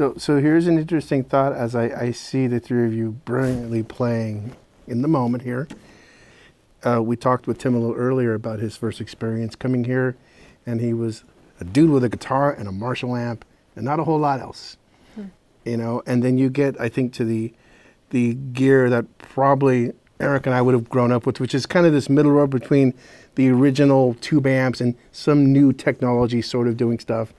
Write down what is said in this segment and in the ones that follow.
So, so here's an interesting thought as I, I see the three of you brilliantly playing in the moment here. Uh, we talked with Tim a little earlier about his first experience coming here, and he was a dude with a guitar and a Marshall amp, and not a whole lot else, hmm. you know. And then you get, I think, to the the gear that probably Eric and I would have grown up with, which is kind of this middle road between the original tube amps and some new technology, sort of doing stuff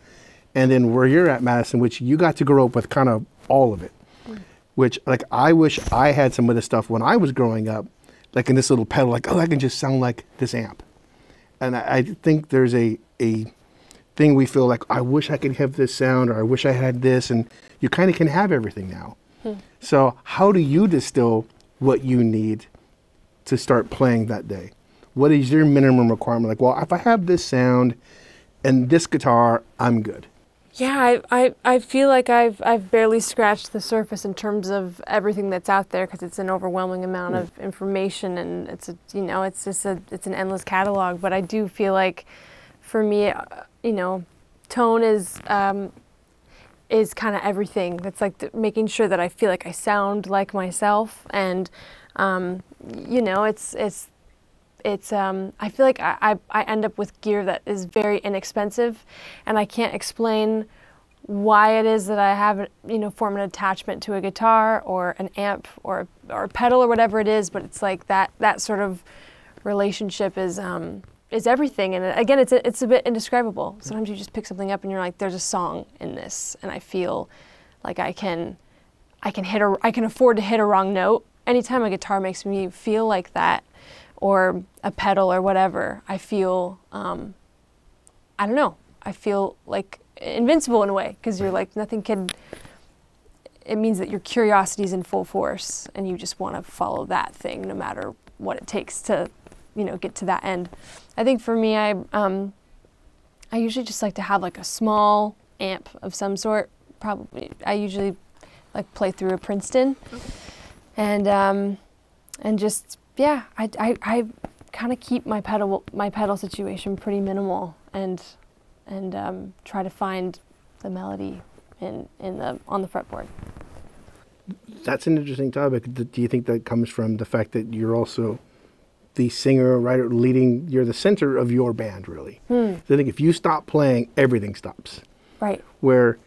and then where you're at Madison, which you got to grow up with kind of all of it. Mm. Which like I wish I had some of this stuff when I was growing up, like in this little pedal, like oh I can just sound like this amp, and I, I think there's a a thing we feel like I wish I could have this sound or I wish I had this, and you kind of can have everything now. Mm. So how do you distill what you need to start playing that day? What is your minimum requirement? Like, well, if I have this sound and this guitar, I'm good. Yeah, I, I, I feel like I've I've barely scratched the surface in terms of everything that's out there because it's an overwhelming amount of information and it's a you know it's just a it's an endless catalog. But I do feel like, for me, uh, you know, tone is um, is kind of everything. That's like th- making sure that I feel like I sound like myself, and um, you know, it's it's it's um, I feel like I, I, I end up with gear that is very inexpensive, and I can't explain why it is that I have you know form an attachment to a guitar or an amp or or a pedal or whatever it is, but it's like that that sort of relationship is um, is everything. And again, it's a, it's a bit indescribable. Sometimes you just pick something up and you're like, there's a song in this, and I feel like I can I can hit a I can afford to hit a wrong note. Anytime a guitar makes me feel like that, or a pedal or whatever, I feel, um, I don't know, I feel like invincible in a way because you're like, nothing can, it means that your curiosity is in full force and you just want to follow that thing no matter what it takes to, you know, get to that end. I think for me, I, um, I usually just like to have like a small amp of some sort. Probably, I usually like play through a Princeton, and um, and just yeah, I, I, I kind of keep my pedal my pedal situation pretty minimal and and um, try to find the melody in in the on the fretboard. That's an interesting topic. Do you think that comes from the fact that you're also the singer, writer, leading? You're the center of your band, really. Hmm. So I think if you stop playing, everything stops. Right. Where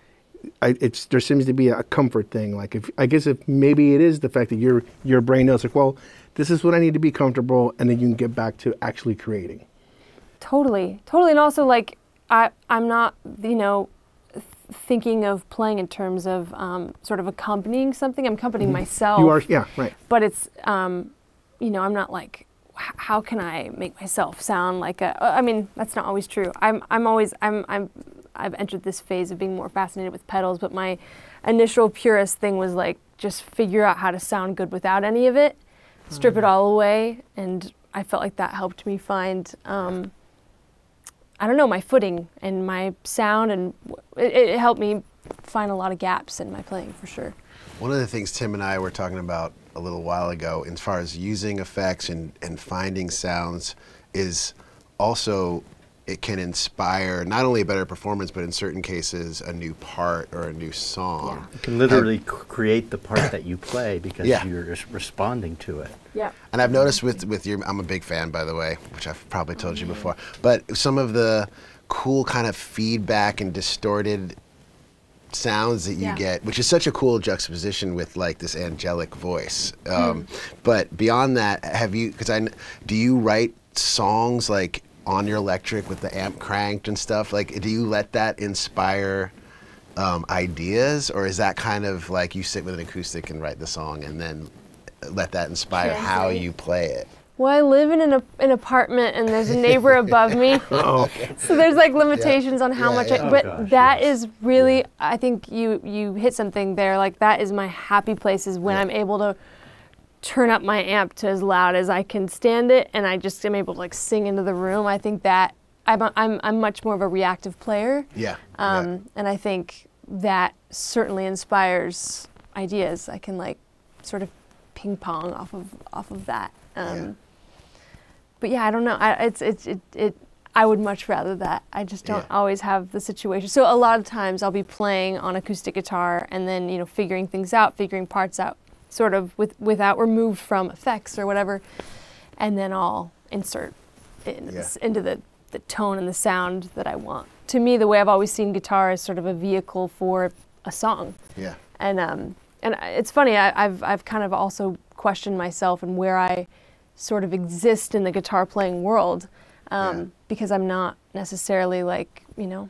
I, it's there seems to be a comfort thing. Like if I guess if maybe it is the fact that your your brain knows like, well, this is what I need to be comfortable, and then you can get back to actually creating. Totally, totally, and also like I I'm not you know thinking of playing in terms of um, sort of accompanying something. I'm accompanying mm-hmm. myself. You are, yeah, right. But it's um, you know I'm not like how can I make myself sound like a? I mean, that's not always true. I'm, I'm always, I'm, I'm, I've entered this phase of being more fascinated with pedals, but my initial purist thing was like just figure out how to sound good without any of it, strip it mm. all away, and I felt like that helped me find, um, I don't know, my footing and my sound, and it, it helped me find a lot of gaps in my playing for sure. One of the things Tim and I were talking about a little while ago, as far as using effects and, and finding sounds, is also it can inspire not only a better performance, but in certain cases, a new part or a new song. Yeah. You can literally and, create the part that you play because yeah. you're just responding to it. Yeah. And I've noticed with, with your, I'm a big fan, by the way, which I've probably told you before, but some of the cool kind of feedback and distorted sounds that you yeah. get, which is such a cool juxtaposition with like this angelic voice. Um, mm. But beyond that, have you? Because I do you write songs like on your electric with the amp cranked and stuff? Like, do you let that inspire? Um, ideas, or is that kind of like you sit with an acoustic and write the song and then let that inspire how you play it? Well, I live in an, an apartment and there's a neighbor above me. oh. So there's like limitations yeah. on how yeah, much yeah. I, but oh, gosh, that yes. is really I think you you hit something there. Like that is my happy place is when I'm able to turn up my amp to as loud as I can stand it and I just am able to like sing into the room. I think that I'm I'm I'm much more of a reactive player. Yeah. Um, and I think that certainly inspires ideas. I can like sort of ping pong off of off of that. Um, but yeah, I don't know. I, it's it's it, it I would much rather that. I just don't yeah. always have the situation. So a lot of times I'll be playing on acoustic guitar and then you know figuring things out, figuring parts out, sort of with without removed from effects or whatever, and then I'll insert it into, yeah. the, into the the tone and the sound that I want. To me, the way I've always seen guitar is sort of a vehicle for a song. Yeah. And um and it's funny. I, I've I've kind of also questioned myself and where I sort of exist in the guitar playing world um, yeah. because I'm not necessarily like, you know,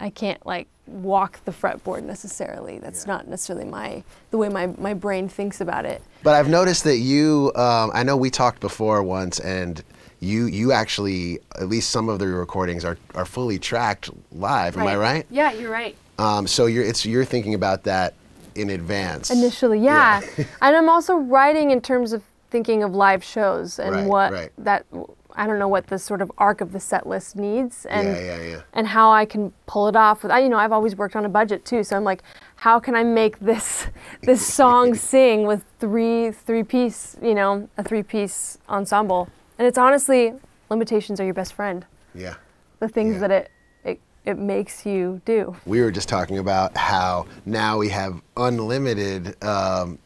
I can't like walk the fretboard necessarily. That's yeah. not necessarily my the way my, my brain thinks about it. But I've noticed that you, um, I know we talked before once, and you you actually at least some of the recordings are, are fully tracked live. Right. Am I right? Yeah, you're right. Um, so you're it's you're thinking about that in advance. Initially, yeah, yeah. and I'm also writing in terms of thinking of live shows and Right, what right. that I don't know what the sort of arc of the set list needs and Yeah, yeah, yeah. and how I can pull it off. With I, you know, I've always worked on a budget too, so I'm like, how can I make this this song sing with three three piece, you know, a three piece ensemble? And it's honestly, limitations are your best friend. Yeah. The things Yeah. that it, it it makes you do. we were just talking about how now we have unlimited um,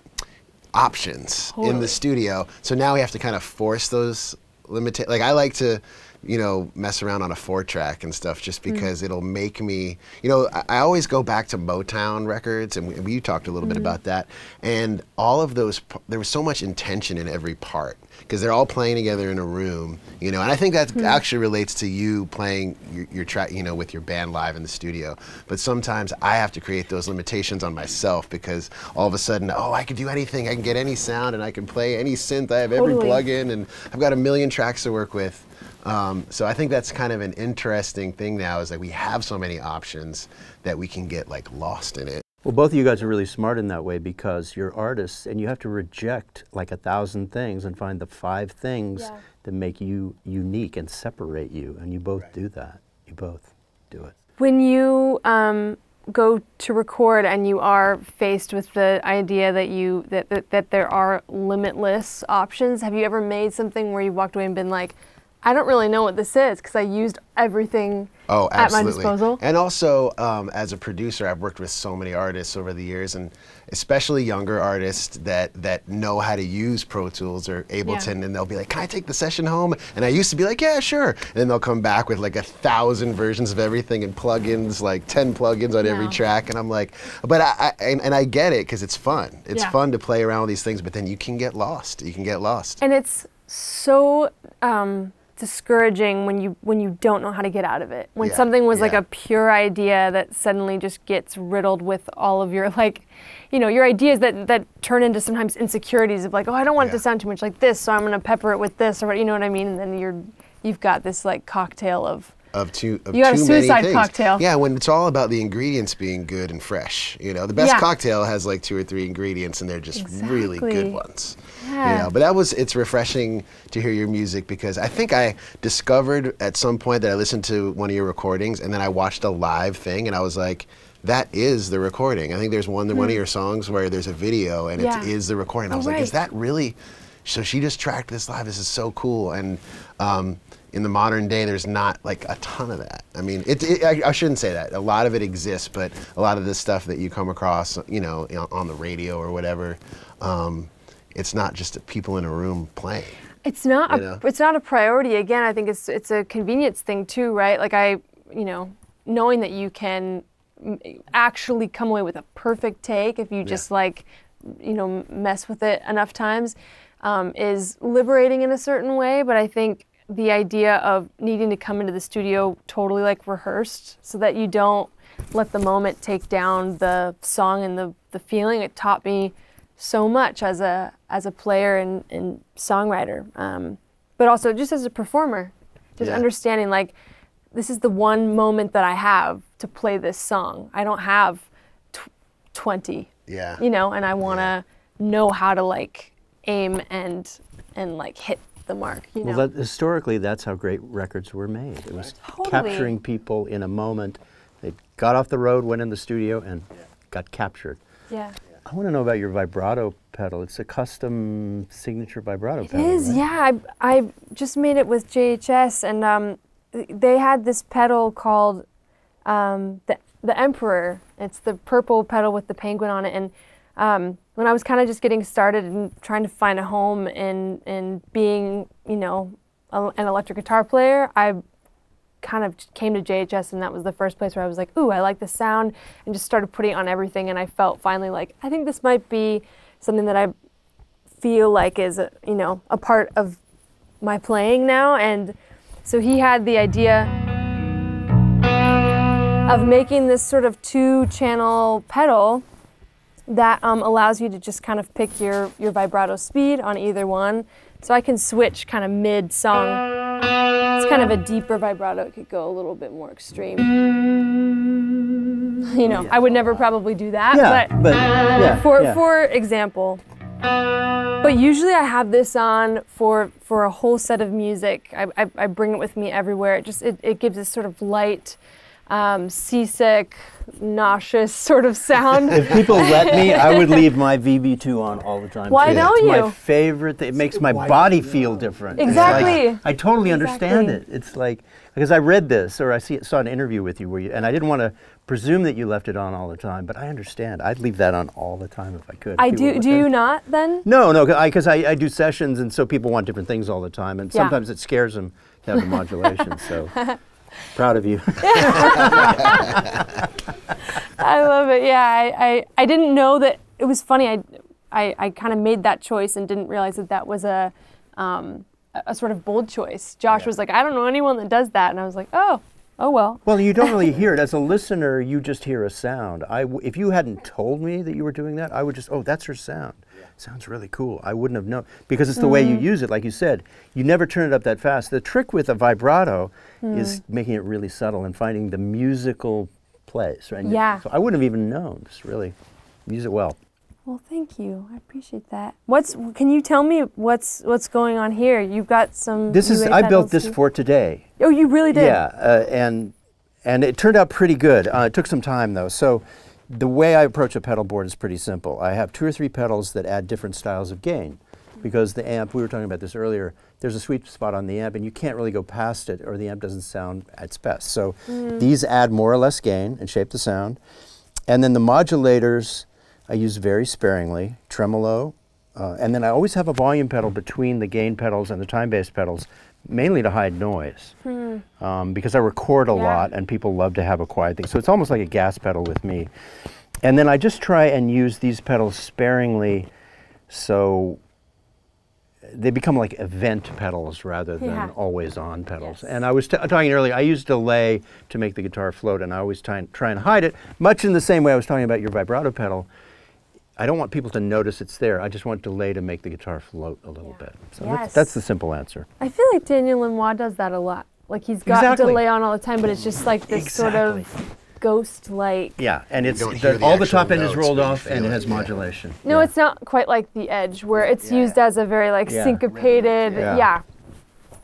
options in the studio. So now we have to kind of force those limita Like I like to, you know, mess around on a four track and stuff just mm. because it'll make me, you know, I, I always go back to Motown records and we, we talked a little bit mm. about that. And all of those, there was so much intention in every part because they're all playing together in a room, you know, and I think that mm. actually relates to you playing your, your track, you know, with your band live in the studio. But sometimes I have to create those limitations on myself because all of a sudden, oh, I can do anything. I can get any sound and I can play any synth. I have every Totally. plugin and I've got a million tracks to work with. Um, so I think that's kind of an interesting thing now is that we have so many options that we can get like lost in it. Well, both of you guys are really smart in that way because you're artists and you have to reject like a thousand things and find the five things Yeah. that make you unique and separate you. And you both do that. You both do it. When you um, go to record and you are faced with the idea that you that, that that there are limitless options, have you ever made something where you've walked away and been like, I don't really know what this is because I used everything Oh, at my absolutely. disposal? And also, um, as a producer, I've worked with so many artists over the years, and especially younger artists that that know how to use Pro Tools or Ableton, Yeah. and they'll be like, "Can I take the session home?" And I used to be like, "Yeah, sure." And then they'll come back with like a thousand versions of everything and plugins, like ten plugins on every track, and I'm like, "But I, I and, and I get it because it's fun. It's Yeah. fun to play around with these things, but then you can get lost. You can get lost." And it's so um, discouraging when you when you don't know how to get out of it. When Yeah, something was like a pure idea that suddenly just gets riddled with all of your like, you know, your ideas that that turn into sometimes insecurities of like, oh, I don't want it to sound too much like this, so I'm gonna pepper it with this or what, you know what I mean? And then you're you've got this like cocktail of of too of You too many suicide things. cocktail. Yeah, when it's all about the ingredients being good and fresh. You know, the best Yeah. cocktail has like two or three ingredients, and they're just really good ones. Yeah. You know, but that was it's refreshing to hear your music because I think I discovered at some point that I listened to one of your recordings, and then I watched a live thing, and I was like. That is the recording. I think there's one one of your songs where there's a video and Hmm. Yeah. it is the recording. I Oh, was like, is that really? So she just tracked this live. This is so cool. And um, in the modern day, there's not like a ton of that. I mean, it, it, I, I shouldn't say that. A lot of it exists, but a lot of the stuff that you come across, you know, on- the radio or whatever, um, it's not just people in a room playing. It's not You a, it's not a priority. Again, I think it's it's a convenience thing too, right? Like I, you know, knowing that you can actually come away with a perfect take if you just like, you know, mess with it enough times, um, is liberating in a certain way. But I think the idea of needing to come into the studio totally like rehearsed, so that you don't let the moment take down the song and the the feeling. It taught me so much as a as a player and, and songwriter, um, but also just as a performer, just Yeah. understanding like this is the one moment that I have to play this song. I don't have tw- twenty, Yeah. you know, and I want to know how to like aim and and like hit the mark. You know, Well, that, historically, that's how great records were made. It was Totally. capturing people in a moment. They got off the road, went in the studio, and got captured. yeah. I want to know about your vibrato pedal. It's a custom signature vibrato It pedal. is, right? yeah. I, I just made it with JHS, and um, they had this pedal called um, the the Emperor. It's the purple pedal with the penguin on it. And um, when I was kind of just getting started and trying to find a home in in being, you know, a, an electric guitar player, I kind of came to JHS, and that was the first place where I was like, "Ooh, I like the sound," and just started putting on everything. And I felt finally like I think this might be something that I feel like is a, you know a part of my playing now. And so he had the idea of making this sort of two-channel pedal that um, allows you to just kind of pick your your vibrato speed on either one. So I can switch kind of mid-song. It's kind of a deeper vibrato. It could go a little bit more extreme. You know, I would never probably do that, Yeah, but but yeah, for yeah. for example, But usually I have this on for for a whole set of music. I, I, I bring it with me everywhere. It just it, it gives this sort of light, um, seasick, nauseous sort of sound. If people let me, I would leave my VB2 on all the time. Why too. don't it's you? my favorite. Thing. It makes my Why body feel different. It's like- Exactly. I totally understand it. It's like because I read this or I see, saw an interview with you where you, and I didn't want to presume that you left it on all the time, but I understand. I'd leave that on all the time if I could. I do. Do you not then? No, no, because I, I do sessions, and so people want different things all the time, and Yeah. sometimes it scares them to have the modulation. So proud of you. I love it. Yeah, I, I, I didn't know that it was funny. I, I, I kind of made that choice and didn't realize that that was a, um, a- a sort of bold choice. Josh was like, I don't know anyone that does that, and I was like, oh, oh well. Well, you don't really hear it as a listener. You just hear a sound. I, w- if you hadn't told me that you were doing that, I would just, oh, that's her sound. Sounds really cool. I wouldn't have known because it's the way Mm-hmm. you use it. Like you said, you never turn it up that fast. The trick with a vibrato Mm. is making it really subtle and finding the musical place. Right? Yeah. So I wouldn't have even known. Just really use it well. Well, thank you. I appreciate that. What's? Can you tell me what's what's going on here? You've got some. This is I built this too? for today. Oh, you really did. Yeah, uh, and and it turned out pretty good. Uh, it took some time though. So the way I approach a pedal board is pretty simple. I have two or three pedals that add different styles of gain, because the amp we were talking about this earlier. There's a sweet spot on the amp, and you can't really go past it, or the amp doesn't sound at its best. So these add more or less gain and shape the sound, and then the modulators I use very sparingly, tremolo, uh, and then I always have a volume pedal between the gain pedals and the time-based pedals, mainly to hide noise. Um, because I record a Yeah. lot and people love to have a quiet thing. So it's almost like a gas pedal with me. And then I just try and use these pedals sparingly so they become like event pedals rather than Yeah. always on pedals. Yes. And I was t- talking earlier, I use delay to make the guitar float, and I always try and, try and hide it, much in the same way I was talking about your vibrato pedal. I don't want people to notice it's there. I just want delay to make the guitar float a little Yeah. bit. So Yes. that's, that's the simple answer. I feel like Daniel Lanois does that a lot. Like he's got Exactly. delay on all the time, but it's just like this sort of ghost like. Yeah, and it's the- the all the top end is rolled off and it it, has yeah. modulation. No, Yeah. it's not quite like the edge where it's Yeah, used yeah. as a very like Yeah. syncopated, Yeah.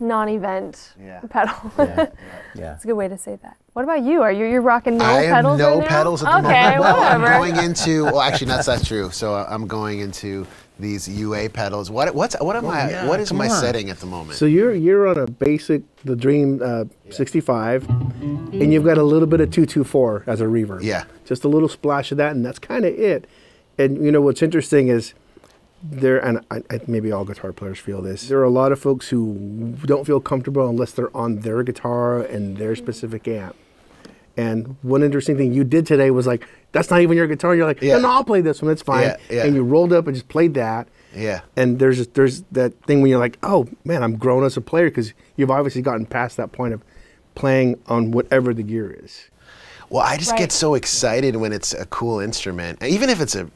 Yeah, non-event Yeah. pedal. yeah. yeah. It's a good way to say that. What about you? Are you you're rocking no I have pedals no right now? pedals at the okay, moment. Well, I'm whatever. going into. Well, actually, that's not true. So uh, I'm going into these UA pedals. What what's what am I? yeah, what is my on. setting at the moment? So you're you're on a basic the Dream uh, 65, and you've got a little bit of 224 as a reverb. Yeah. Just a little splash of that, and that's kind of it. And you know what's interesting is there, and I, I, maybe all guitar players feel this. There are a lot of folks who don't feel comfortable unless they're on their guitar and their specific amp. And one interesting thing you did today was like, that's not even your guitar. You're like, Yeah. no, no, I'll play this one. It's fine. Yeah, yeah. And you rolled up and just played that. yeah. And there's there's that thing when you're like, oh man, I'm grown as a player because you've obviously gotten past that point of playing on whatever the gear is. Well, I just Right. get so excited when it's a cool instrument, even if it's a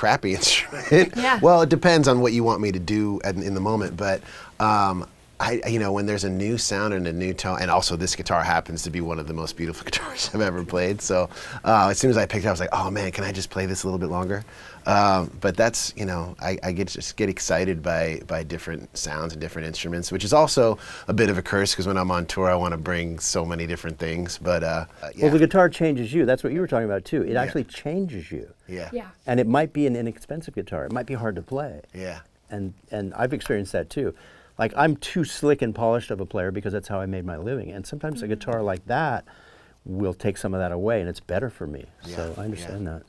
crappy instrument. Yeah. well, it depends on what you want me to do at, in the moment, but. Um, I, you know, when there's a new sound and a new tone, and also this guitar happens to be one of the most beautiful guitars I've ever played. So uh, as soon as I picked it, up, I was like, "Oh man, can I just play this a little bit longer?" Um, but that's, you know, I, I get just get excited by by different sounds and different instruments, which is also a bit of a curse because when I'm on tour, I want to bring so many different things. But uh, yeah, Well, the guitar changes you. That's what you were talking about too. It actually changes you. yeah, Yeah. And it might be an inexpensive guitar. It might be hard to play. yeah. And and I've experienced that too. Like I'm too slick and polished of a player because that's how I made my living. And sometimes a guitar like that will take some of that away and it's better for me. Yeah. so I understand yeah. that.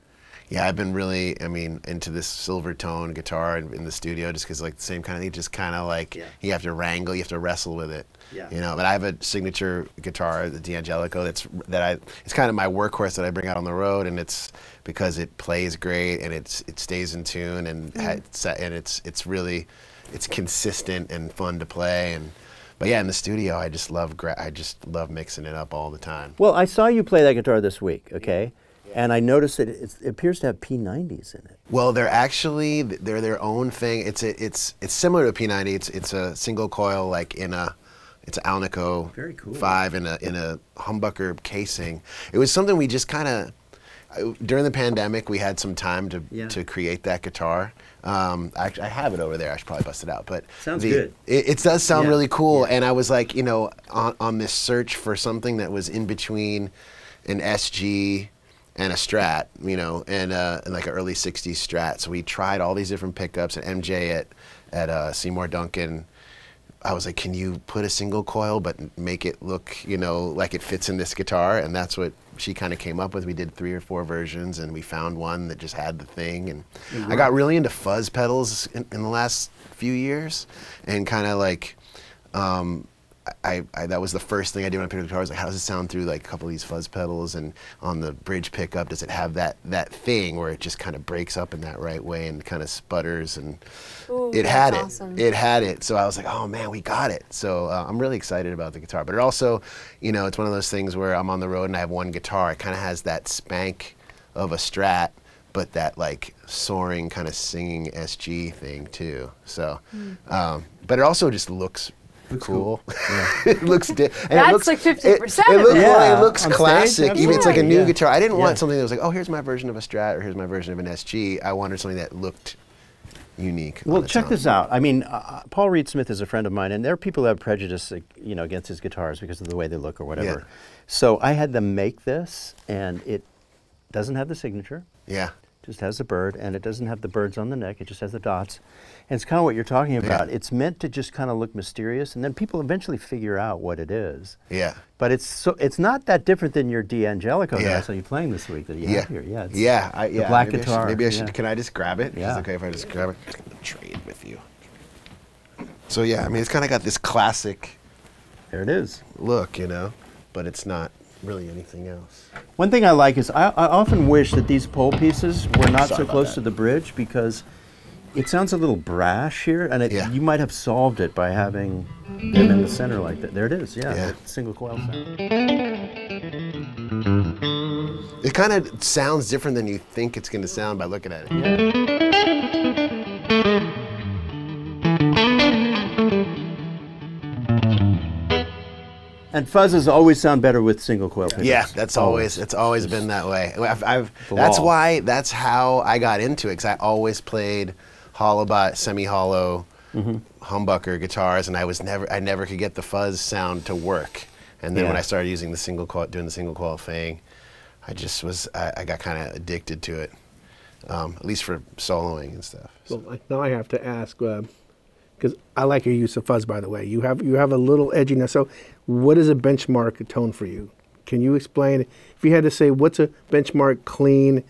Yeah, I've been really, I mean, into this Silvertone guitar in, in the studio just because, like, the same kind of thing, just kind of like Yeah. you have to wrangle, you have to wrestle with it. Yeah. You know, but I have a signature guitar, the D'Angelico, that's that I, it's kind of my workhorse that I bring out on the road, and it's because it plays great and it's it stays in tune and mm. ha- it's, and it's it's really, it's consistent and fun to play and. But yeah, in the studio, I just love gra- I just love mixing it up all the time. Well, I saw you play that guitar this week, okay? And I noticed that it, it appears to have P90s in it. Well, they're actually they're their own thing. It's a, it's it's similar to a P90. It's it's a single coil like in a it's an Alnico Very cool. five in a in a humbucker casing. It was something we just kind of during the pandemic, we had some time to Yeah. to create that guitar. Um, I, I have it over there. I should probably bust it out. But Sounds the- good. It, it does sound Yeah. really cool, and I was like, you know, on, on this search for something that was in between an SG and a Strat, you know, and, uh, and like an early '60s Strat. So we tried all these different pickups. And MJ at at uh, Seymour Duncan I was like, can you put a single coil but make it look, you know, like it fits in this guitar? And that's what she kind of came up with. We did three or four versions, and we found one that just had the thing. And I got really into fuzz pedals in, in the last few years, and kind of like. Um, I, I, that was the first thing I did when I picked up the guitar. I was like, how does it sound through like a couple of these fuzz pedals and on the bridge pickup? Does it have that that thing where it just kind of breaks up in that right way and kind of sputters and Ooh, it had it. awesome. It had it. So I was like, oh man, we got it. So uh, I'm really excited about the guitar. But it also, you know, it's one of those things where I'm on the road and I have one guitar. It kind of has that spank of a Strat, but that like soaring kind of singing SG thing too. So, Hmm. um, but it also just looks. Cool. it looks. Di- and That's it looks, like 50% It, it, of looks, well, it looks on classic. Even it's like a new absolutely. guitar. I didn't Yeah. want something that was like, oh, here's my version of a Strat or here's my version of an SG. I wanted something that looked unique. Well, check own. this out. I mean, uh, Paul Reed Smith is a friend of mine, and there are people that have prejudice, uh, you know, against his guitars because of the way they look or whatever. Yeah. So I had them make this, and it doesn't have the signature. Yeah. Just has a bird, and it doesn't have the birds on the neck. It just has the dots, and it's kind of what you're talking about. It's meant to just kind of look mysterious, and then people eventually figure out what it is. Yeah. But it's so it's not that different than your D'Angelico that Yeah. I saw you playing this week that you Yeah. have here. Yeah. yeah. I, the black maybe I should- guitar, maybe I should. yeah. Can I just grab it Yeah. it okay if I just grab it? I'm just gonna trade with you. So yeah, I mean, it's kind of got this classic There it is. look, you know, but it's not really anything else. One thing I like is I, I often wish that these pole pieces were not Sorry so close that. to the bridge because it sounds a little brash here, and it, Yeah. you might have solved it by having them in the center like that. There it is. Yeah, Yeah. single coil sound. It kind of sounds different than you think it's going to sound by looking at it. And fuzzes always sound better with single coil pickups. Yeah, that's always it's always been that way. I've, I've that's law. why that's how I got into it because I always played hollow bot, semi hollow, Mm-hmm. humbucker guitars, and I was never I never could get the fuzz sound to work. And then when I started using the single coil, doing the single coil thing, I just was I, I got kind of addicted to it, um, at least for soloing and stuff. So- Well, now I have to ask because I like your use of fuzz. By the way, you have you have a little edginess. So, what is a benchmark tone for you? Can you explain if you had to say what's a benchmark clean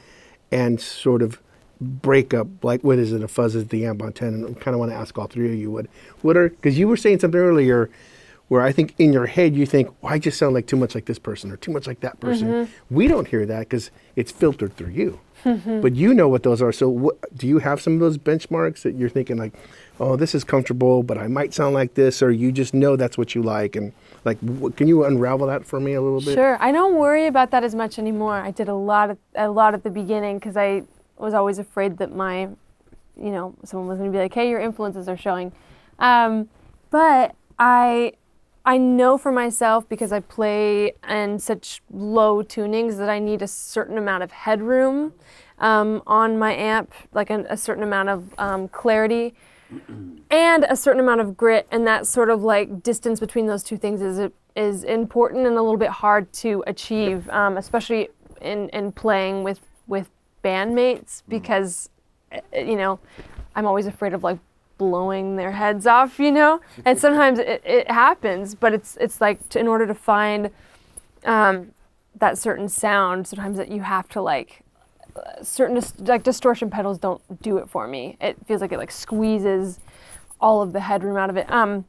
and sort of breakup? Like, what is it? A fuzz is the amp on ten. And I kind of want to ask all three of you what what are because you were saying something earlier. Where I think in your head you think, well, I just sound like too much like this person or too much like that person. Mm-hmm. We don't hear that because it's filtered through you. Mm-hmm. But you know what those are. So, what, do you have some of those benchmarks that you're thinking like, oh, this is comfortable, but I might sound like this, or you just know that's what you like, and like, can you unravel that for me a little bit? Sure. I don't worry about that as much anymore. I did a lot of, a lot at the beginning because I was always afraid that my, you know, someone was going to be like, "Hey, your influences are showing." Um, but I, I know for myself because I play in such low tunings that I need a certain amount of headroom um, on my amp, like an, a certain amount of um, clarity and a certain amount of grit and that sort of like distance between those two things is is important and a little bit hard to achieve um, especially in, in playing with with bandmates because uh, you know i'm always afraid of like blowing their heads off you know? And sometimes it, it happens but it's it's like to, in order to find um, that certain sound sometimes that you have to like certain like distortion pedals don't do it for me. It feels like it like squeezes all of the headroom out of it. Um,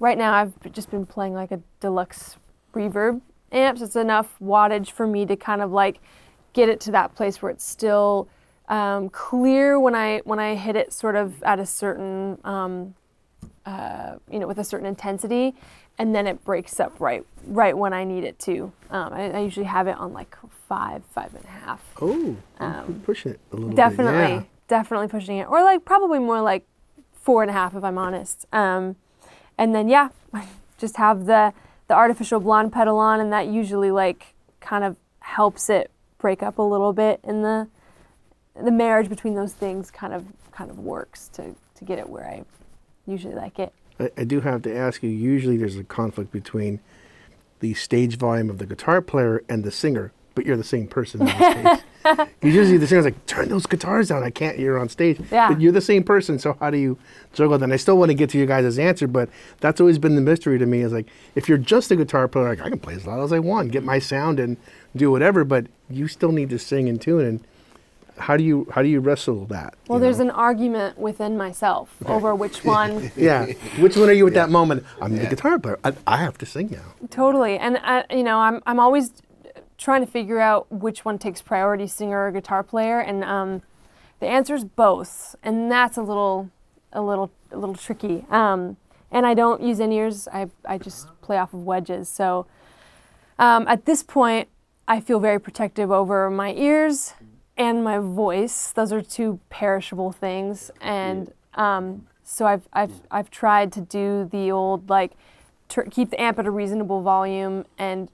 right now I've just been playing like a deluxe reverb amp. So it's enough wattage for me to kind of like get it to that place where it's still um, clear when I when I hit it sort of at a certain um, uh, you know with a certain intensity, and then it breaks up right right when I need it to. Um, I, I usually have it on like five five and a half. Oh, I'm pushing it a little Definitely, bit. Yeah. definitely pushing it, or like probably more like four and a half if I'm honest. Um, and then yeah, just have the the artificial blonde pedal on, and that usually like kind of helps it break up a little bit in the the marriage between those things kind of kind of works to to get it where I usually like it. I, I do have to ask you. Usually, there's a conflict between the stage volume of the guitar player and the singer, but you're the same person on stage. Usually, the singer's like, "Turn those guitars down. I can't hear on stage." Yeah. But you're the same person. So how do you juggle that? And I still want to get to you guys' answer, but that's always been the mystery to me. Is like, if you're just a guitar player, like I can play as loud as I want, get my sound, and do whatever. But you still need to sing and tune. And how do you how do you wrestle that? Well, you there's know? an argument within myself over which one yeah. Which one are you at that moment? I'm the guitar player. I, I have to sing now. Totally, and I, you know, I'm I'm always trying to figure out which one takes priority, singer or guitar player, and um, the answer is both, and that's a little, a little, a little tricky. Um, and I don't use in ears. I I just play off of wedges. So um, at this point, I feel very protective over my ears and my voice. Those are two perishable things, and um, so I've I've I've tried to do the old like keep the amp at a reasonable volume and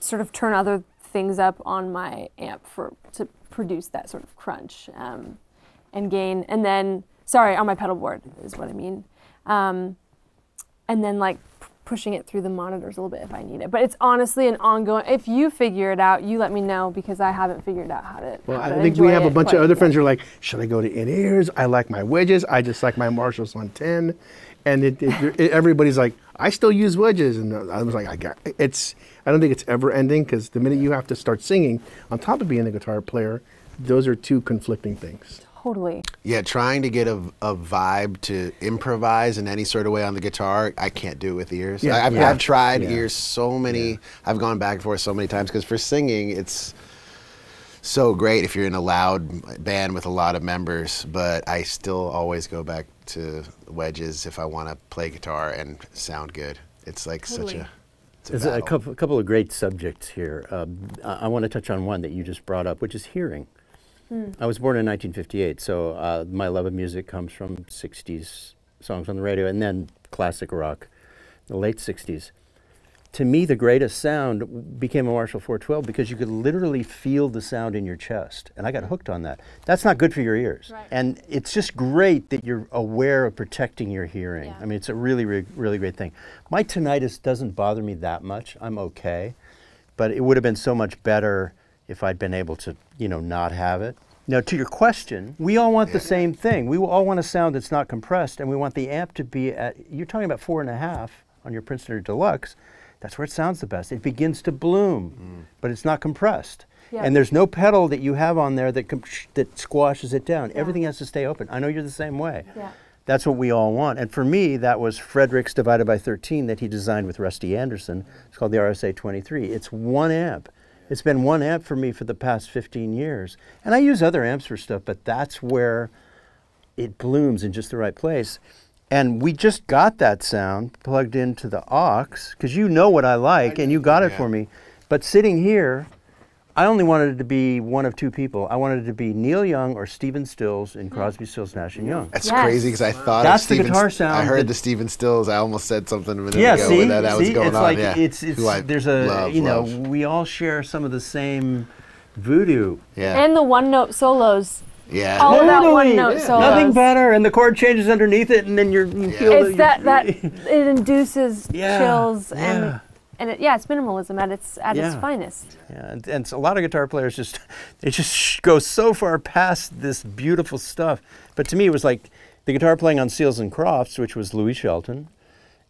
sort of turn other things up on my amp for to produce that sort of crunch um, and gain, and then sorry on my pedal board is what I mean, um, and then like pushing it through the monitors a little bit if I need it. But it's honestly an ongoing. If you figure it out, you let me know because I haven't figured out how to. Well, how I think we have a bunch of other friends who are like, should I go to in ears? I like my wedges. I just like my Marshalls on 10. And it, it, it- everybody's like, I still use wedges. And I was like, I got it's. I don't think it's ever ending because the minute you have to start singing, on top of being a guitar player, those are two conflicting things. Totally. Yeah, trying to get a, a vibe to improvise in any sort of way on the guitar, I can't do it with ears. Yeah, I, I've, yeah. I've tried Yeah. ears so many. I've gone back and forth so many times because for singing, it's so great if you're in a loud band with a lot of members. But I still always go back to wedges if I want to play guitar and sound good. It's like such Totally. a. It's a There's a battle. couple, a couple of great subjects here. Um, I, I want to touch on one that you just brought up, which is hearing. I was born in 1958, so uh, my love of music comes from 60s songs on the radio and then classic rock, the late 60s. To me, the greatest sound became a Marshall 412 because you could literally feel the sound in your chest. And I got hooked on that. That's not good for your ears. Right. And it's just great that you're aware of protecting your hearing. Yeah. I mean, it's a really, really, really great thing. My tinnitus doesn't bother me that much. I'm okay. But it would have been so much better if I'd been able to, you know, not have it. Now, to your question, we all want the same thing. We all want a sound that's not compressed, and we want the amp to be at, you're talking about four and a half on your Princeton Deluxe. That's where it sounds the best. It begins to bloom, mm. but it's not compressed. Yeah. And there's no pedal that you have on there that, that squashes it down. Everything has to stay open. I know you're the same way. Yeah. That's what we all want. And for me, that was Frederick's divided by 13 that he designed with Rusty Anderson. It's called the RSA 23. It's one amp. It's been one amp for me for the past 15 years. And I use other amps for stuff, but that's where it blooms in just the right place. And we just got that sound plugged into the aux because you know what I like and you got it Yeah. for me. But sitting here, I only wanted it to be one of two people. I wanted it to be Neil Young or Stephen Stills in hmm. Crosby, Stills, Nash and Young. That's Yes. crazy because I thought That's of the Stephen guitar St- sound I heard the Stephen Stills. I almost said something a minute Yeah, ago see, when that, that was see, going it's on. like yeah. it's it's Who I there's a love, you know love. we all share some of the same voodoo. yeah, And the one note solos. yeah. all about one note Yeah. solos. Nothing better, and the chord changes underneath it, and then you're, you Yeah. feel It's that you're- that it induces Yeah, chills yeah. and and it, yeah, it's minimalism at its at its finest. Yeah, and, and so a lot of guitar players just they just sh- go so far past this beautiful stuff. But to me, it was like the guitar playing on Seals and Crofts, which was Louie Shelton,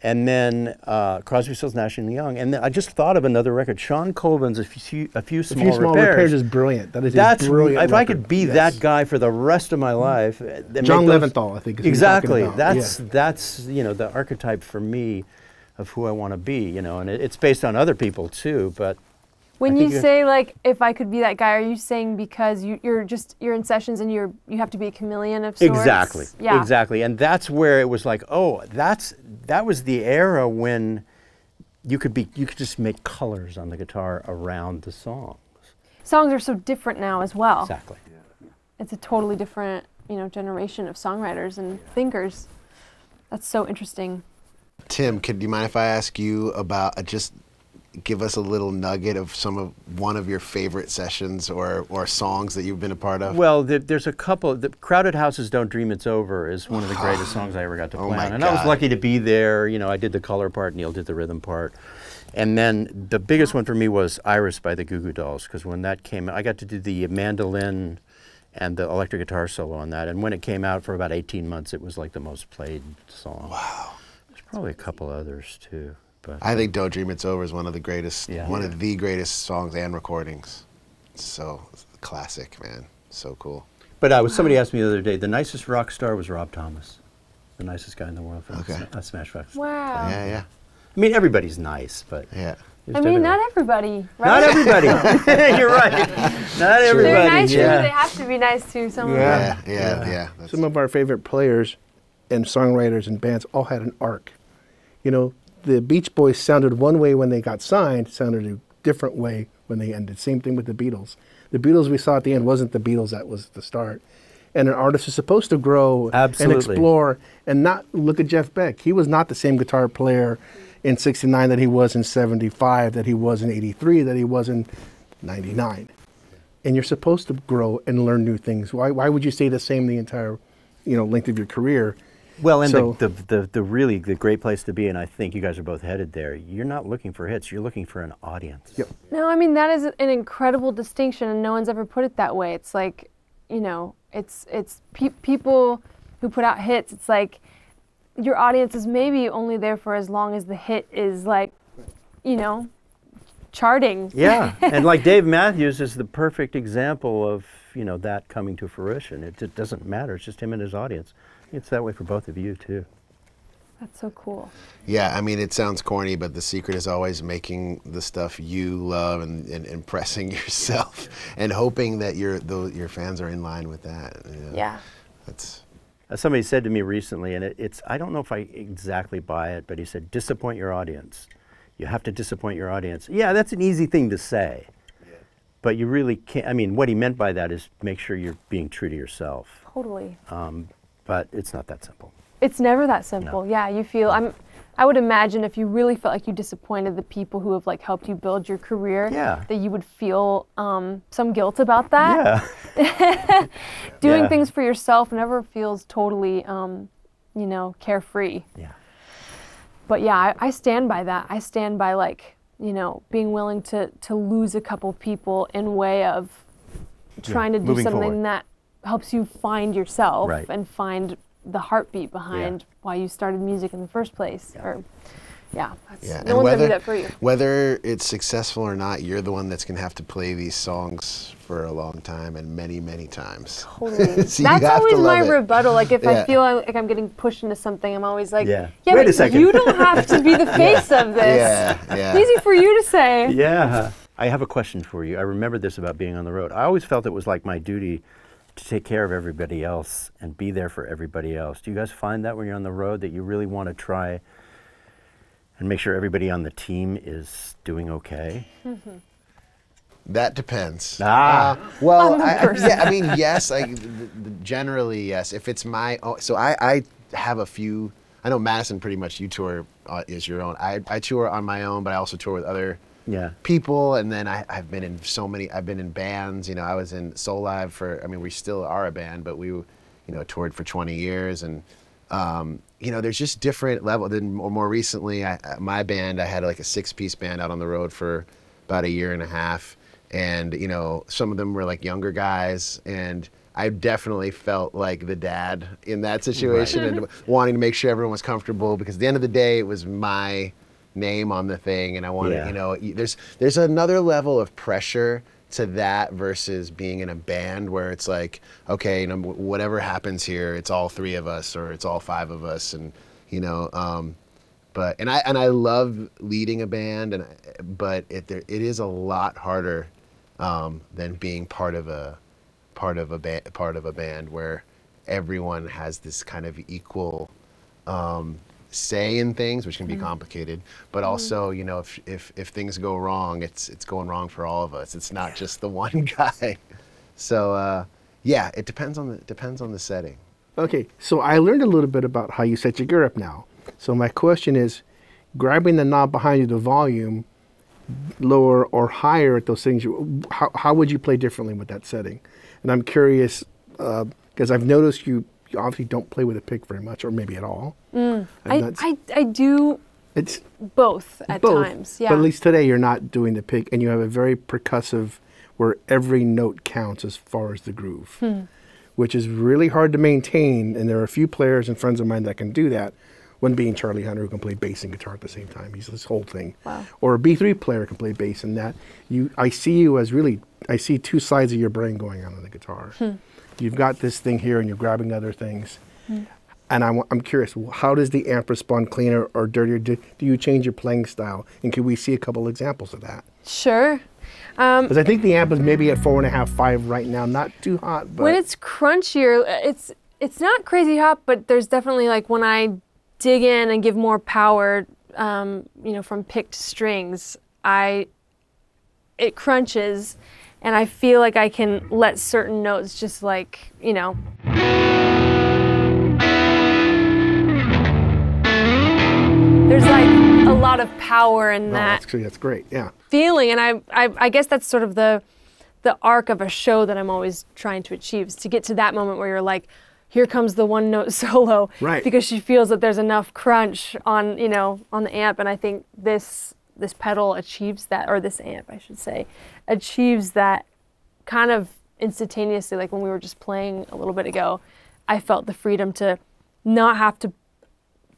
and then uh, Crosby, Stills, Nash and Young. And then I just thought of another record, Shawn Colvin's "A Few, a few A Small, few small repairs. repairs. is brilliant. That is a That's brilliant. if I could be Yes. that guy for the rest of my life. uh, John those- Leventhal, I think. Is who you're Exactly. about. That's Yeah. that's you know the archetype for me of who I want to be. You know, and it, it's based on other people too. But When you say like, if I could be that guy, are you saying because you, you're just you're in sessions and you're you have to be a chameleon of sorts? Exactly. Yeah. Exactly. And that's where it was like, oh, that's that was the era when you could be you could just make colors on the guitar around the songs. Songs are so different now as well. Exactly. It's a totally different you know generation of songwriters and thinkers. That's so interesting. Tim, could you mind if I ask you about uh, just give us a little nugget of some of one of your favorite sessions or or songs that you've been a part of? Well, there, there's a couple. The Crowded Houses Don't Dream It's Over is one of the greatest songs I ever got to Oh play my on. And I was lucky to be there. You know, I did the color part, Neil did the rhythm part. And then the biggest one for me was Iris by the Goo Goo Dolls, because when that came out, I got to do the mandolin and the electric guitar solo on that. And when it came out for about 18 months, it was like the most played song. Wow. There's probably a couple others too. But I think "Don't Dream It's Over" is one of the greatest, Yeah. one of the greatest songs and recordings. So classic, man. So cool. But uh, somebody asked me the other day, the nicest rock star was Rob Thomas, the nicest guy in the world for Okay. Sma- uh, Smash Mouth. Wow. Yeah, yeah, I mean, everybody's nice, but yeah. I mean, not everybody, right? not everybody. You're right. Not everybody. They're nice to yeah. they have to be nice to. Some of Yeah, them. yeah, yeah. Yeah. Some of our favorite players and songwriters and bands all had an arc. You know, the Beach Boys sounded one way when they got signed, sounded a different way when they ended. Same thing with the Beatles. The Beatles we saw at the end wasn't the Beatles that was the start. And an artist is supposed to grow Absolutely. and explore and not look at Jeff Beck. He was not the same guitar player in 69 that he was in 75, that he was in 83, that he was in 99 and you're supposed to grow and learn new things. Why, why would you stay the same the entire, you know, length of your career? Well, and So- the, the, the, the really the great place to be, and I think you guys are both headed there. You're not looking for hits. You're looking for an audience. Yep. No, I mean that is an incredible distinction, and no one's ever put it that way. It's like, you know, it's it's pe- people who put out hits. It's like your audience is maybe only there for as long as the hit is like, you know, charting. Yeah, and like Dave Matthews is the perfect example of you know that coming to fruition. It, it doesn't matter. It's just him and his audience. It's that way for both of you too. That's so cool. Yeah, I mean, it sounds corny, but the secret is always making the stuff you love and, and impressing yourself, and hoping that your the, your fans are in line with that. you know. Yeah. that's Uh, somebody said to me recently, and it, it's I don't know if I exactly buy it, but he said, "Disappoint your audience. You have to disappoint your audience." Yeah, that's an easy thing to say, but you really can't. I mean, what he meant by that is make sure you're being true to yourself. Totally. Um, but it's not that simple. It's never that simple. Yeah, you feel I'm I would imagine if you really felt like you disappointed the people who have like helped you build your career, Yeah. that you would feel um, some guilt about that. Yeah. Doing Yeah. things for yourself never feels totally, um, you know, carefree. yeah. But yeah, I, I stand by that. I stand by like, you know, being willing to to lose a couple people in way of trying to do something forward. that helps you find yourself Right. and find the heartbeat behind why you started music in the first place. Yeah. Or yeah, that's, yeah. no one's gonna do that for you. whether it's successful or not, you're the one that's gonna have to play these songs for a long time and many, many times. Totally. So That's have to always my it. rebuttal. Like if Yeah. I feel like I'm getting pushed into something, I'm always like, Yeah. yeah, Wait a but second." you don't have to be the face of this. Yeah, yeah. Easy for you to say. Yeah. I have a question for you. I remember this about being on the road. I always felt it was like my duty to take care of everybody else and be there for everybody else. Do you guys find that when you're on the road that you really want to try and make sure everybody on the team is doing okay? That depends. Ah. Uh, well, I, I- yeah, I mean, yes. I, th- th- generally, yes. If it's my, own, so I, I have a few. I know Madison pretty much. You tour uh, is your own. I, I tour on my own, but I also tour with other Yeah. people. And then I, I've been in so many. I've been in bands. You know, I was in Soulive for. I mean, we still are a band, but we, you know, toured for 20 years and. Um, you know, there's just different level. Then more, more recently, I, I- my band, I had like a six-piece band out on the road for about a year and a half, and you know, some of them were like younger guys, and I definitely felt like the dad in that situation, and wanting to make sure everyone was comfortable because at the end of the day, it was my name on the thing, and I wanted, Yeah. you know, there's there's another level of pressure to that versus being in a band where it's like, okay, you know, whatever happens here, it's all three of us or it's all five of us, and you know, um, but and I and I love leading a band, and but it there, it is a lot harder um, than being part of a part of a ba- part of a band where everyone has this kind of equal um, say in things, which can be mm-hmm. complicated. But mm-hmm. also, you know, if, if if things go wrong, it's it's going wrong for all of us. It's not just the one guy. So uh, yeah, it depends on the depends on the setting. Okay, so I learned a little bit about how you set your gear up now. So my question is, grabbing the knob behind you, the volume, lower or higher at those things, how, how would you play differently with that setting? And I'm curious uh, because I've noticed you, you obviously don't play with a pick very much, or maybe at all. I, I, I do It's both at both, times. Yeah. but at least today you're not doing the pick, and you have a very percussive, where every note counts as far as the groove, Hmm. which is really hard to maintain. And there are a few players and friends of mine that can do that. One being Charlie Hunter, who can play bass and guitar at the same time. He's this whole thing. Wow. Or a B3 player can play bass and that. You, I see you as really, I see two sides of your brain going on on the guitar. Hmm. You've got this thing here, and you're grabbing other things. And I'm, I'm curious, how does the amp respond cleaner or dirtier? Do, do you change your playing style? And can we see a couple examples of that? sure. Um, Because I think the amp is maybe at four and a half, five right now. Not too hot, but when it's crunchier, uh, it's it's not crazy hot, but there's definitely like when I dig in and give more power, um, you know, from picked strings, I it crunches, and I feel like I can let certain notes just like you know. There's like a lot of power in Oh, that that's, that's great. Yeah. feeling and I, I i guess that's sort of the the arc of a show that i'm always trying to achieve is to get to that moment where you're like here comes the one note solo Right. because she feels that there's enough crunch on you know on the amp and i think this this pedal achieves that or this amp i should say achieves that kind of instantaneously like when we were just playing a little bit ago i felt the freedom to not have to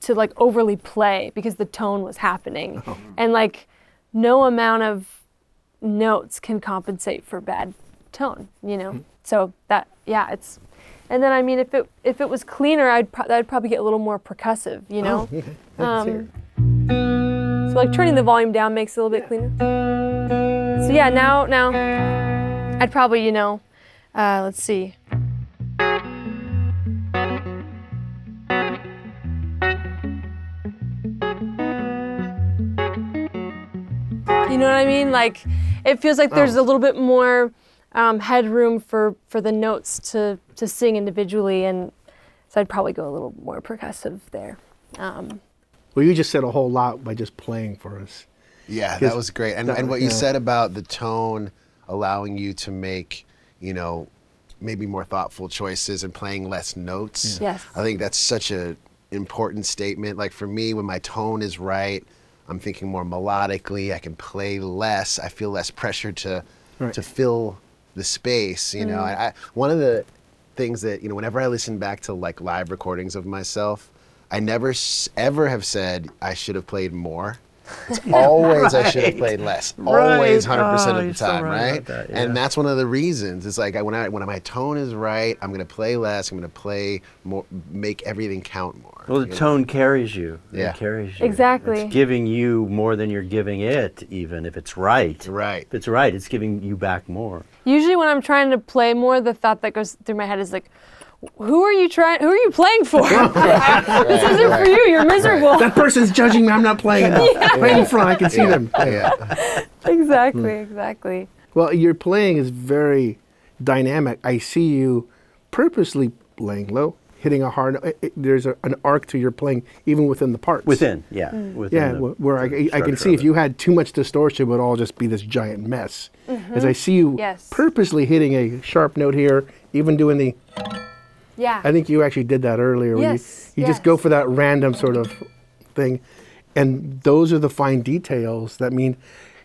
to like overly play because the tone was happening. And like no amount of notes can compensate for bad tone you know? So that yeah it's and then i mean if it if it was cleaner i'd pro- i'd probably get a little more percussive you know. Let's hear Um, like turning the volume down makes it a little bit cleaner so yeah now now i'd probably you know uh, let's see You know what I mean? Like, it feels like there's Oh. a little bit more um, headroom for for the notes to to sing individually, and so I'd probably go a little more percussive there. Um, Well, you just said a whole lot by just playing for us. Yeah, that was great. And, that- and what you yeah. said about the tone allowing you to make, you know, maybe more thoughtful choices and playing less notes. Yes. I think that's such an important statement. Like for me, when my tone is right, I'm thinking more melodically. I can play less. I feel less pressure to Right. to fill the space. You know, mm-hmm. I, I, one of the things that you know, whenever I listen back to like live recordings of myself, I never ever have said I should have played more. It's always I should have played less. Right. Always, oh, hundred percent Oh, of you're the so time, right right? that, yeah. And that's one of the reasons. It's like I, when I when my tone is right, I'm gonna play less. I'm gonna play more, make everything count more. Well, the you know? tone carries you. Yeah. It carries you. Exactly. It's giving you more than you're giving it, even if it's right. Right. If it's right, it's giving you back more. usually, when I'm trying to play more, the thought that goes through my head is like, "Who are you trying? Who are you playing for? this isn't for you. You're miserable." That person's judging me. I'm not playing enough. Right in front, I can see them. Yeah. exactly. Exactly. Well, your playing is very dynamic. I see you purposely playing low, hitting a hard. It, it- there's a, an arc to your playing, even within the parts. Within, yeah. Mm. Within Yeah, the wh- where I, I can see if you had too much distortion, it would all just be this giant mess. As I see you Mm-hmm. Yes. purposely hitting a sharp note here, even doing the. Yeah. I think you actually did that earlier. Yes, You, you just go for that random sort of thing, and those are the fine details that mean.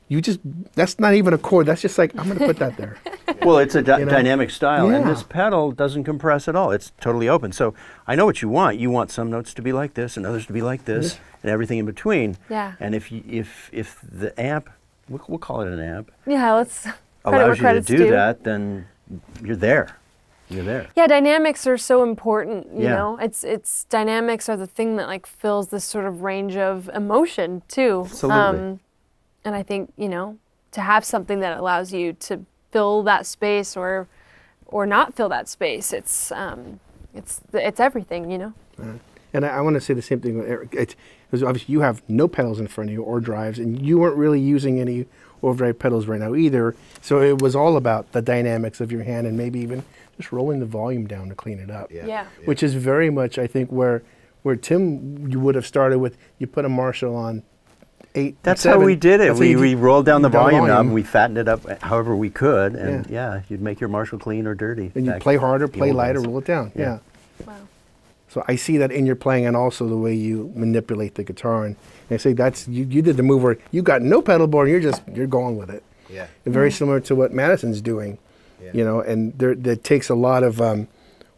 You just, that's not even a chord. That's just like, I'm going to put that there. Well, it's a You know? dynamic style, and this pedal doesn't compress at all. It's totally open. So I know what you want. You want some notes to be like this, and others to be like this, and everything in between. Yeah. And if you, if if the amp, we'll, we'll call it an amp, yeah. Let's allows you to do due. that, then you're there. You're there. Yeah, dynamics are so important. You Yeah. know, it's it's dynamics are the thing that like fills this sort of range of emotion too. Absolutely. and I think you know to have something that allows you to fill that space or or not fill that space. It's um, it's it's everything. You know. And I, I want to say the same thing with Eric. It's, because obviously you have no pedals in front of you or drives, and you weren't really using any overdrive pedals right now either. So it was all about the dynamics of your hand and maybe even just rolling the volume down to clean it up. Yeah. Yeah. Which is very much, I think, where where Tim you would have started with. You put a Marshall on, eight. That's seven. how we did it. That's We, we rolled down the volume, knob volume. and we fattened it up however we could. And Yeah. yeah, you'd make your Marshall clean or dirty. and you play harder, play lighter, days. roll it down. Yeah. yeah. Wow. So I see that in your playing and also the way you manipulate the guitar. And I say that's you, you did the move where you got no pedal board and you're just you're going with it. Yeah. And very mm-hmm. similar to what Madison's doing. Yeah. You know, and there that takes a lot of um,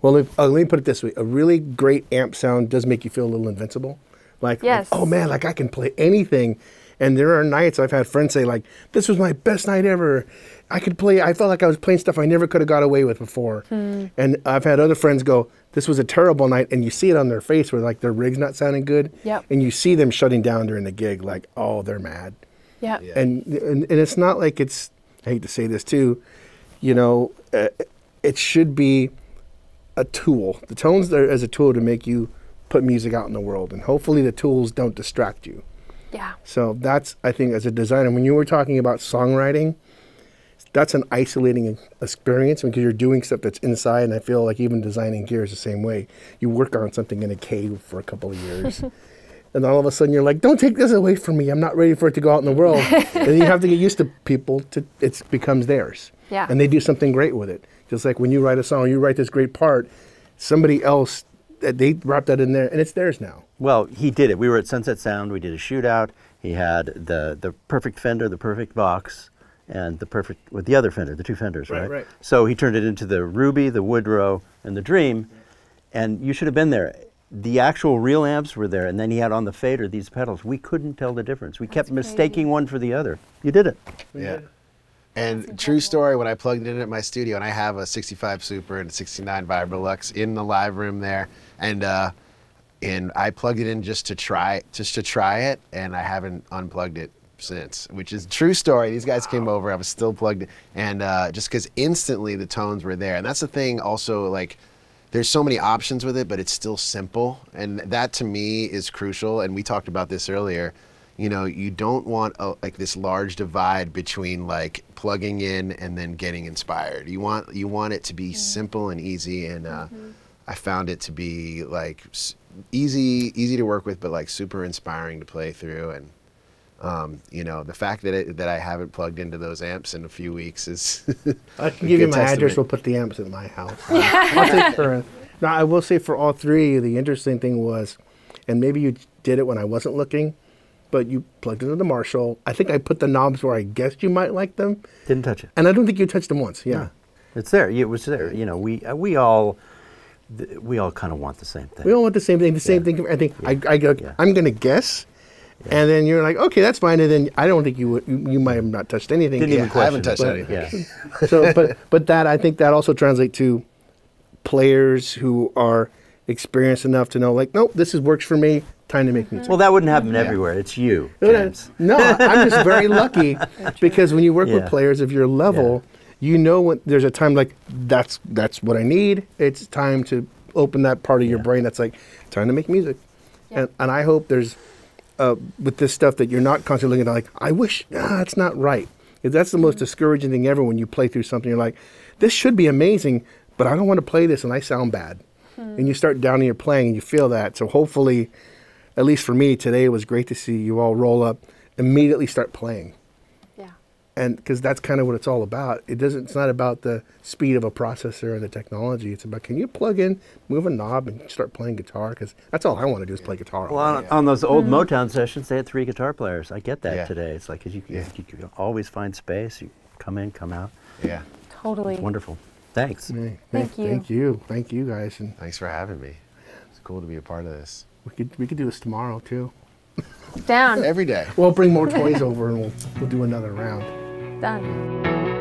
well if, uh, let me put it this way. A really great amp sound does make you feel a little invincible. Like, like, oh man, like I can play anything. And there are nights I've had friends say like, "This was my best night ever. I could play. I felt like I was playing stuff I never could have got away with before." And I've had other friends go, "This was a terrible night," and you see it on their face where like their rig's not sounding good. Yep. And you see them shutting down during the gig, like, "Oh, they're mad." Yeah. Yeah. and, and and it's not like it's I hate to say this too, you know, uh, it should be a tool. The tones there as a tool to make you put music out in the world, and hopefully the tools don't distract you. Yeah. So that's I think as a designer, when you were talking about songwriting, that's an isolating experience because you're doing stuff that's inside, and I feel like even designing gear is the same way. You work on something in a cave for a couple of years. And all of a sudden, you're like, "Don't take this away from me. I'm not ready for it to go out in the world." and you have to get used to people to it becomes theirs. Yeah. And they do something great with it. Just like when you write a song, you write this great part. Somebody else, uh, they wrap that in there, and it's theirs now. Well, he did it. We were at Sunset Sound. We did a shootout. He had the the perfect fender, the perfect box, and the perfect with the other fender, the two fenders, Right, right? right. So he turned it into the Ruby, the Woodrow, and the Dream. And you should have been there. The actual real amps were there, and then he had on the fader these pedals. We couldn't tell the difference. We kept mistaking one for the other. You did it. Yeah. And true story, when I plugged it in at my studio, and I have a 65 Super and a 69 Vibrolux in the live room there, and uh, and I plugged it in just to try just to try it, and I haven't unplugged it since, which is true story. These guys came over, I was still plugged, in, and uh, just because instantly the tones were there, and that's the thing. Also, like there's so many options with it, but it's still simple, and that to me is crucial. And we talked about this earlier. You know, you don't want a, like this large divide between like plugging in and then getting inspired. You want you want it to be simple and easy, and uh, I found it to be like easy easy to work with, but like super inspiring to play through. And um, you know, the fact that it, that I haven't plugged into those amps in a few weeks is I can give you good my address. We'll put the amps at my house. I'll take Now, I will say for all three, the interesting thing was, and maybe you did it when I wasn't looking, but you plugged into the Marshall. I think I put the knobs where I guessed you might like them, Didn't touch it. and I don't think you touched them once. Yeah. It's there. It was there. You know, we uh, we all we all kind of want the same thing. We all want the same thing. The same Yeah. thing. I think I, I go, Yeah. I'm going to guess. And then you're like, okay, that's fine. And then I don't think you would, you, you might have not touched anything. Didn't even Yeah, I haven't touched it. anything. Yeah. so but but that I think that also translates to players who are experienced enough to know like nope this is works for me time to make music. Well, that wouldn't happen everywhere. It's you, No, no, James. no, I'm just very lucky because when you work with players of your level, you know when there's a time like that's that's what I need. It's time to open that part of your brain that's like time to make music. Yeah. And and I hope there's uh, with this stuff that you're not constantly looking at like I wish ah, that's not right. That's the most discouraging thing ever when you play through something. You're like, this should be amazing, but I don't want to play this and I sound bad. And you start downing your playing and you feel that. So hopefully, at least for me today, it was great to see you all roll up, immediately start playing. And because that's kind of what it's all about. It doesn't. It's not about the speed of a processor or the technology. It's about can you plug in, move a knob, and start playing guitar? Because that's all I want to do is play guitar. Well, day. on, on those old mm-hmm. Motown sessions, they had three guitar players. I get that Yeah. today. It's like you, you, Yeah. you can always find space. You come in, come out. yeah. Totally. Wonderful. Thanks. Hey, Thank you. Thank you. Thank you guys. And Thanks for having me. It's cool to be a part of this we could we could do this tomorrow too. Down. every day. We'll bring more toys over and we'll we'll do another round. Done.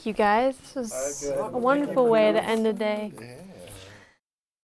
Thank you guys. This was a wonderful way to end the day. Yeah.